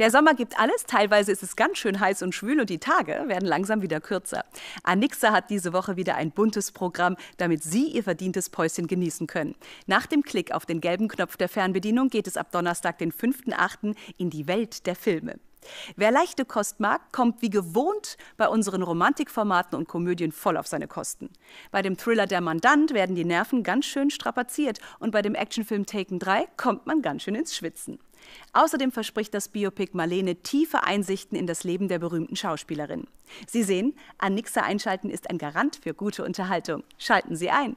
Der Sommer gibt alles, teilweise ist es ganz schön heiß und schwül und die Tage werden langsam wieder kürzer. Anixa hat diese Woche wieder ein buntes Programm, damit Sie Ihr verdientes Päuschen genießen können. Nach dem Klick auf den gelben Knopf der Fernbedienung geht es ab Donnerstag, den 5.8. in die Welt der Filme. Wer leichte Kost mag, kommt wie gewohnt bei unseren Romantikformaten und Komödien voll auf seine Kosten. Bei dem Thriller Der Mandant werden die Nerven ganz schön strapaziert und bei dem Actionfilm Taken 3 kommt man ganz schön ins Schwitzen. Außerdem verspricht das Biopic Marlene tiefe Einsichten in das Leben der berühmten Schauspielerin. Sie sehen, Anixa einschalten ist ein Garant für gute Unterhaltung. Schalten Sie ein!